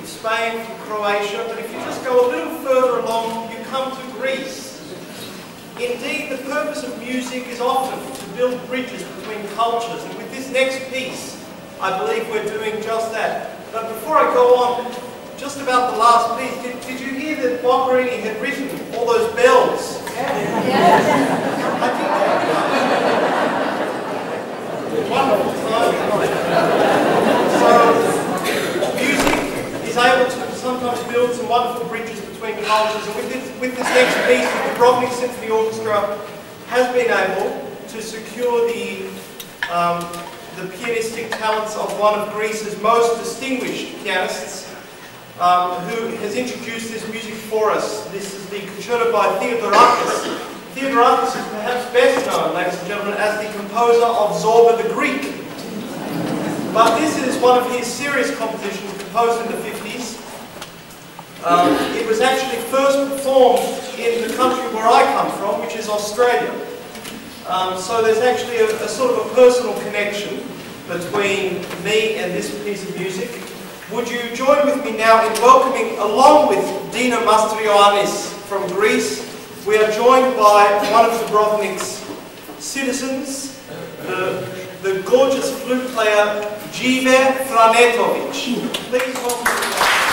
from Spain, from Croatia, but if you just go a little further along, you come to Greece. Indeed, the purpose of music is often to build bridges between cultures, and with this next piece, I believe we're doing just that. But before I go on, just about the last piece, did, did you hear that Boccherini had written all those bells? I did. Wonderful time. So, music is able to sometimes build some wonderful bridges between cultures, and with this, with this next piece, the Dubrovnik Symphony Orchestra has been able to secure the um, the pianistic talents of one of Greece's most distinguished pianists, um, who has introduced this music for us. This is the concerto by Theodorakis. Theodorakis is perhaps best known, ladies and gentlemen, as the composer of Zorba the Greek. But this is one of his serious compositions composed in the 50s. Um, it was actually first performed in the country where I come from, which is Australia. Um, so there's actually a, a sort of a personal connection between me and this piece of music. Would you join with me now in welcoming, along with Dino Mastroyiannis from Greece, we are joined by one of Dubrovnik's citizens, the, the gorgeous flute player Đive Franetović. Please welcome.